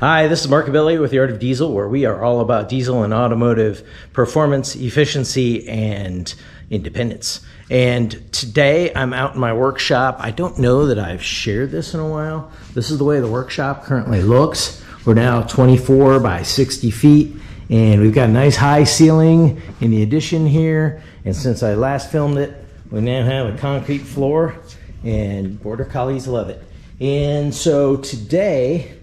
Hi, this is Mark Abilli with the Art of Diesel, where we are all about diesel and automotive performance, efficiency, and independence. And today I'm out in my workshop. I don't know that I've shared this in a while. This is the way the workshop currently looks. We're now 24 by 60 feet, and we've got a nice high ceiling in the addition here. And since I last filmed it, we now have a concrete floor, and Border Collies love it. And so today,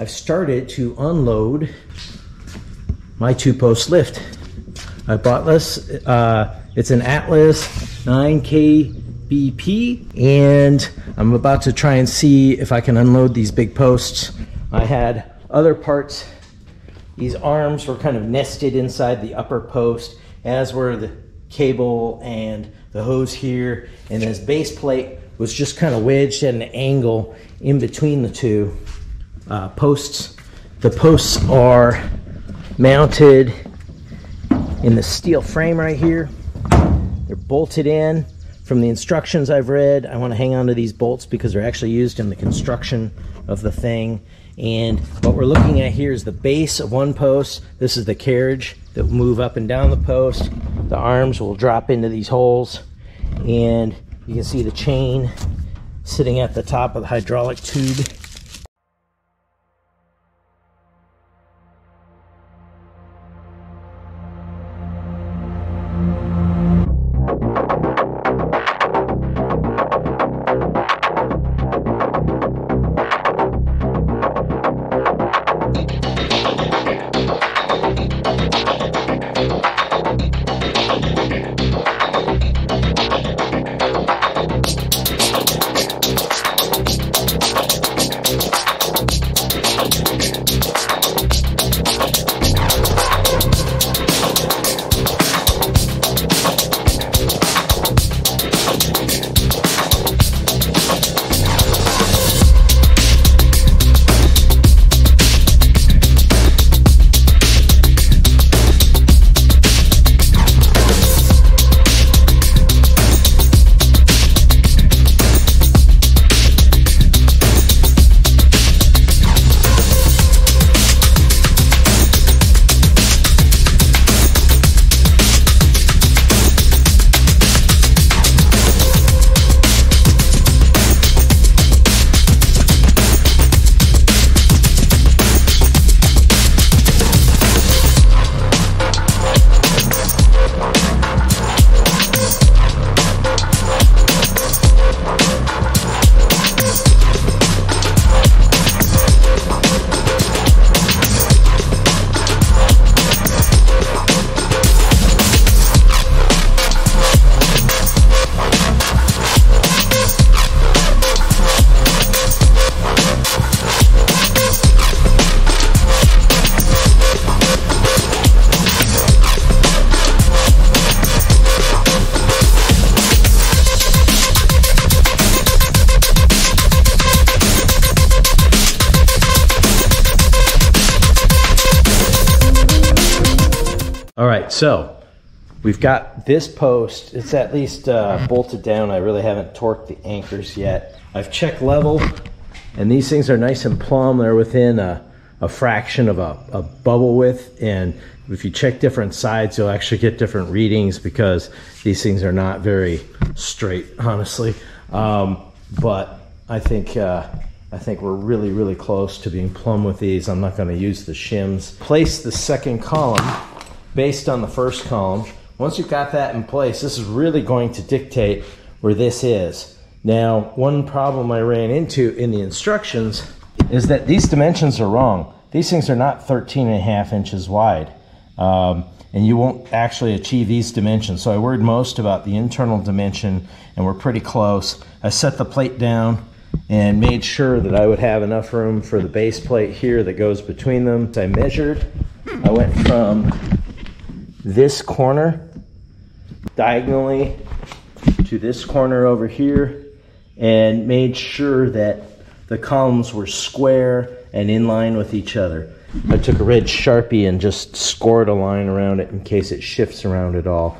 I've started to unload my two post lift. I bought this, uh, it's an Atlas 9K BP, and I'm about to try and see if I can unload these big posts. I had other parts, these arms were kind of nested inside the upper post, as were the cable and the hose here, and this base plate was just kind of wedged at an angle in between the two uh, posts. The posts are mounted in the steel frame right here. They're bolted in. From the instructions I've read, I want to hang on to these bolts because they're actually used in the construction of the thing. And what we're looking at here is the base of one post. This is the carriage that will move up and down the post. The arms will drop into these holes. And you can see the chain sitting at the top of the hydraulic tube. So we've got this post. It's at least uh, bolted down. I really haven't torqued the anchors yet. I've checked level, and these things are nice and plumb. They're within a, a fraction of a, a bubble width, and if you check different sides, you'll actually get different readings because these things are not very straight, honestly. Um, but I think uh, I think we're really, really close to being plumb with these. I'm not going to use the shims. Place the second column based on the first column. Once you've got that in place, this is really going to dictate where this is. Now, one problem I ran into in the instructions is that these dimensions are wrong. These things are not 13 and a half inches wide. Um, and you won't actually achieve these dimensions. So I worried most about the internal dimension, and we're pretty close. I set the plate down and made sure that I would have enough room for the base plate here that goes between them. I measured. I went from this corner diagonally to this corner over here and made sure that the columns were square and in line with each other. I took a red Sharpie and just scored a line around it in case it shifts around at all.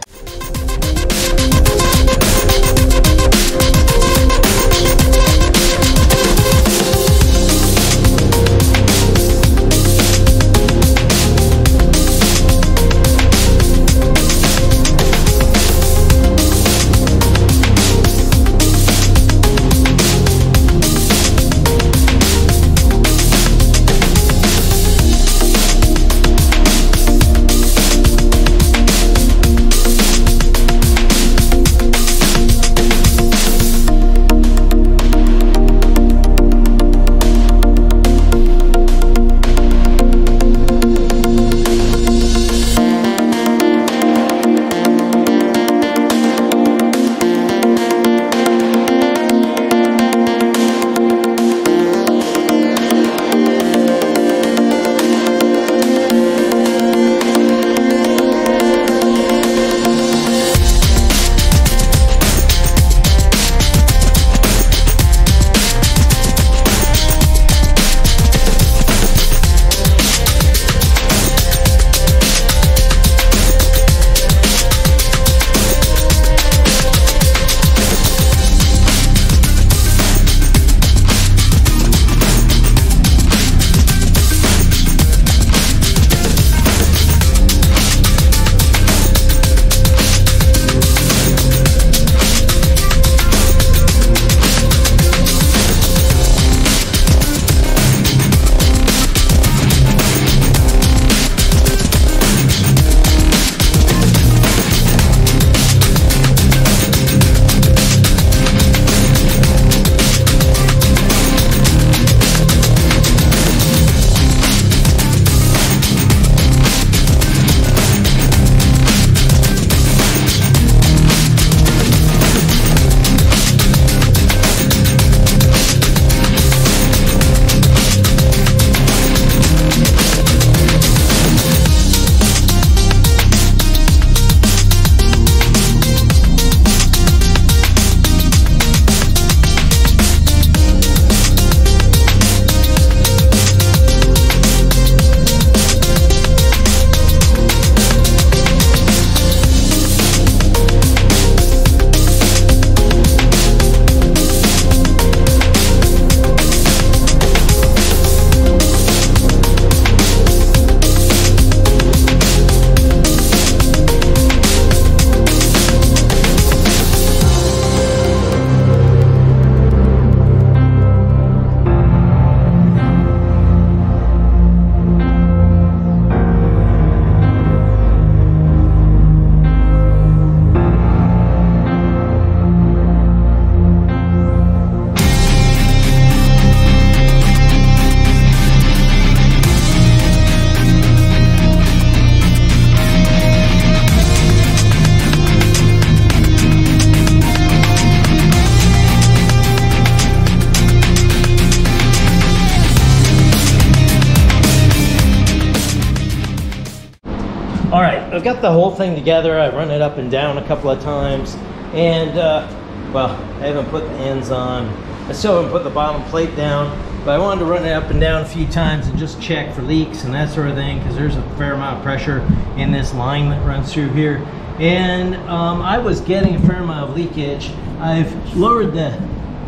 The whole thing together. I run it up and down a couple of times, and uh, well, I haven't put the ends on. I still haven't put the bottom plate down, but I wanted to run it up and down a few times and just check for leaks and that sort of thing because there's a fair amount of pressure in this line that runs through here. And um, I was getting a fair amount of leakage. I've lowered the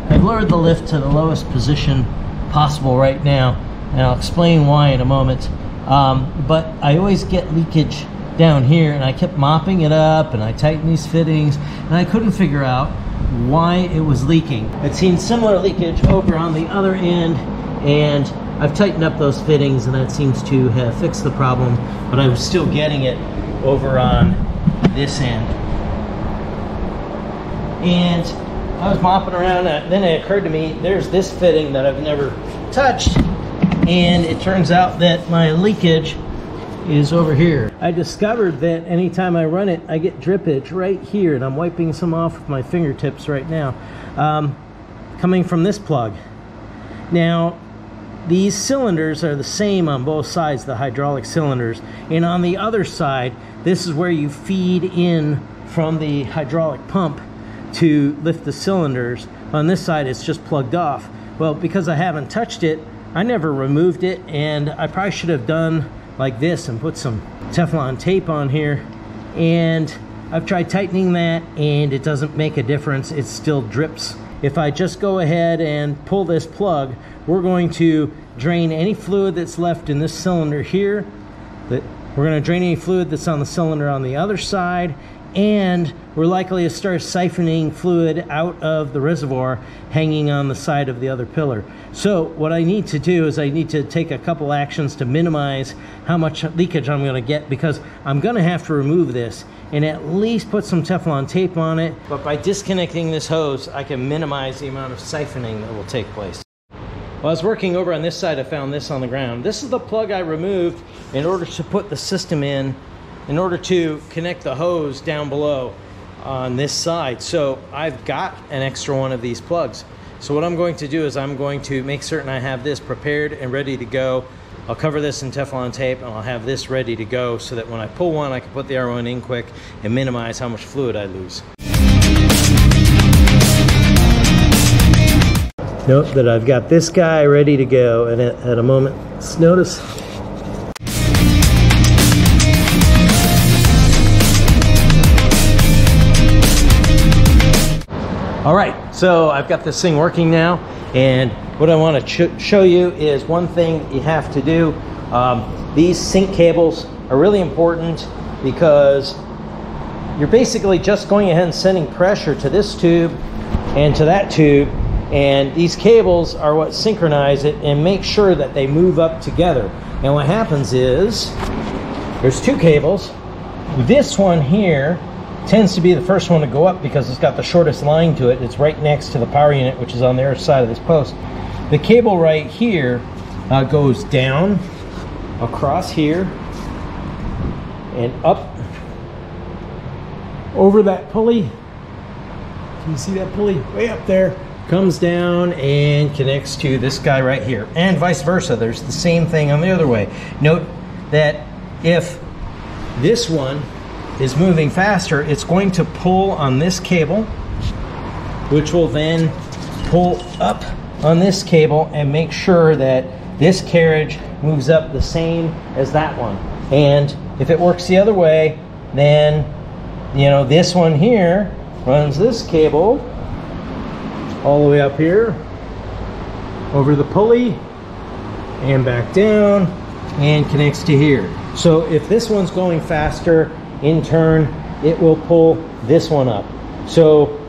I've lowered the lift to the lowest position possible right now, and I'll explain why in a moment. Um, but I always get leakage down here, and I kept mopping it up, and I tightened these fittings, and I couldn't figure out why it was leaking. I'd seen similar leakage over on the other end, and I've tightened up those fittings, and that seems to have fixed the problem, but I was still getting it over on this end. And I was mopping around, and then it occurred to me there's this fitting that I've never touched, and it turns out that my leakage is over here. I discovered that anytime I run it, I get drippage right here, and I'm wiping some off with my fingertips right now, um, coming from this plug. Now, these cylinders are the same on both sides, the hydraulic cylinders, and on the other side, this is where you feed in from the hydraulic pump to lift the cylinders. On this side, it's just plugged off. Well, because I haven't touched it, I never removed it, and I probably should have done like this and put some Teflon tape on here. And I've tried tightening that, and it doesn't make a difference. It still drips. If I just go ahead and pull this plug, we're going to drain any fluid that's left in this cylinder here. That we're going to drain any fluid that's on the cylinder on the other side, and we're likely to start siphoning fluid out of the reservoir hanging on the side of the other pillar. So what I need to do is I need to take a couple actions to minimize how much leakage I'm going to get because I'm going to have to remove this and at least put some Teflon tape on it. But by disconnecting this hose, I can minimize the amount of siphoning that will take place. While I was working over on this side, I found this on the ground. This is the plug I removed in order to put the system in in order to connect the hose down below on this side. So I've got an extra one of these plugs. So what I'm going to do is I'm going to make certain I have this prepared and ready to go. I'll cover this in Teflon tape and I'll have this ready to go so that when I pull one, I can put the other one in quick and minimize how much fluid I lose. Note that I've got this guy ready to go and at a moment's notice, All right, so I've got this thing working now, and what I want to show you is one thing you have to do. Um, these sync cables are really important because you're basically just going ahead and sending pressure to this tube and to that tube, and these cables are what synchronize it and make sure that they move up together. And what happens is, there's two cables. This one here tends to be the first one to go up because it's got the shortest line to it. It's right next to the power unit, which is on the other side of this post. The cable right here uh, goes down across here and up over that pulley. Can you see that pulley way up there? Comes down and connects to this guy right here, and vice versa. There's the same thing on the other way. Note that if this one is moving faster, it's going to pull on this cable, which will then pull up on this cable and make sure that this carriage moves up the same as that one. And if it works the other way, then, you know, this one here runs this cable all the way up here, over the pulley, and back down, and connects to here. So if this one's going faster, in turn, it will pull this one up. So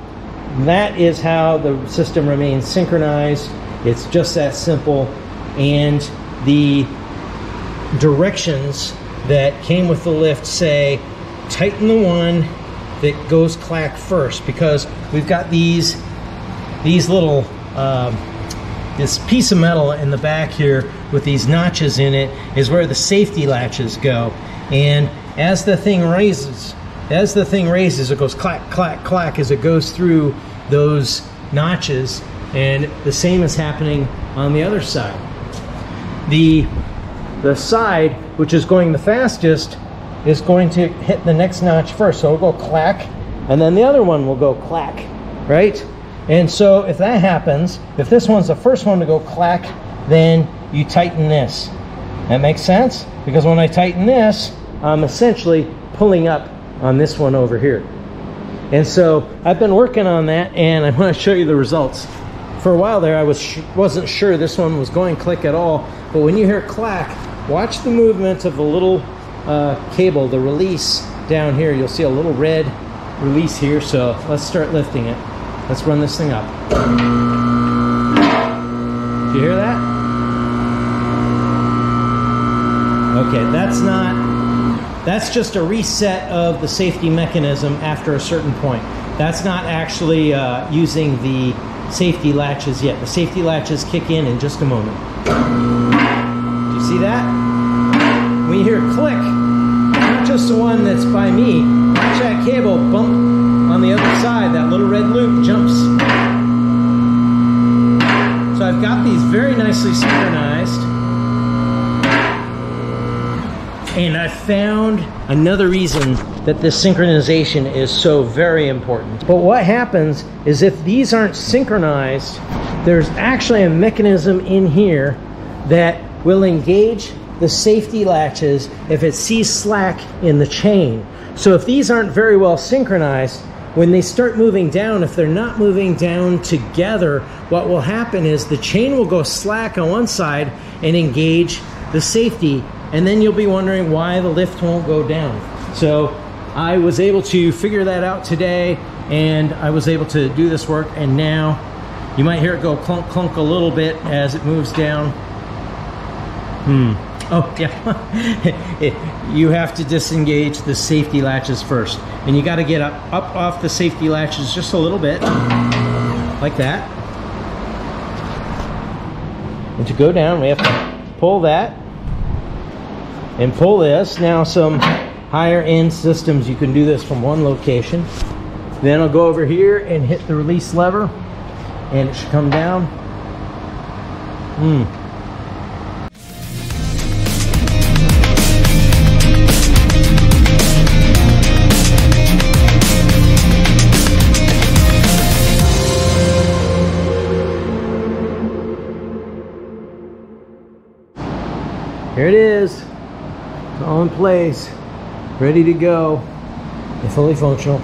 that is how the system remains synchronized. It's just that simple. And the directions that came with the lift say tighten the one that goes clack first because we've got these these little um, this piece of metal in the back here with these notches in it is where the safety latches go and as the thing raises, as the thing raises, it goes clack, clack, clack as it goes through those notches, and the same is happening on the other side. The, the side, which is going the fastest, is going to hit the next notch first. So it'll go clack, and then the other one will go clack, right? And so if that happens, if this one's the first one to go clack, then you tighten this. That makes sense? Because when I tighten this, I'm essentially pulling up on this one over here. And so I've been working on that and I'm going to show you the results. For a while there, I was wasn't sure this one was going click at all, but when you hear clack, watch the movement of the little uh, cable, the release down here. You'll see a little red release here. So let's start lifting it. Let's run this thing up. Do you hear that? Okay, that's not, that's just a reset of the safety mechanism after a certain point. That's not actually uh, using the safety latches yet. The safety latches kick in in just a moment. Do you see that? When you hear a click, not just the one that's by me, watch that cable bump on the other side, that little red loop jumps. So I've got these very nicely synchronized. And I found another reason that this synchronization is so very important. But what happens is if these aren't synchronized, there's actually a mechanism in here that will engage the safety latches if it sees slack in the chain. So if these aren't very well synchronized, when they start moving down, if they're not moving down together, what will happen is the chain will go slack on one side and engage the safety and then you'll be wondering why the lift won't go down. So I was able to figure that out today and I was able to do this work and now you might hear it go clunk clunk a little bit as it moves down. Hmm. Oh yeah, you have to disengage the safety latches first. And you got to get up, up off the safety latches just a little bit, like that. And to go down, we have to pull that and pull this. Now some higher end systems, you can do this from one location. Then I'll go over here and hit the release lever and it should come down. Hmm. Here it is all in place, ready to go, and fully functional.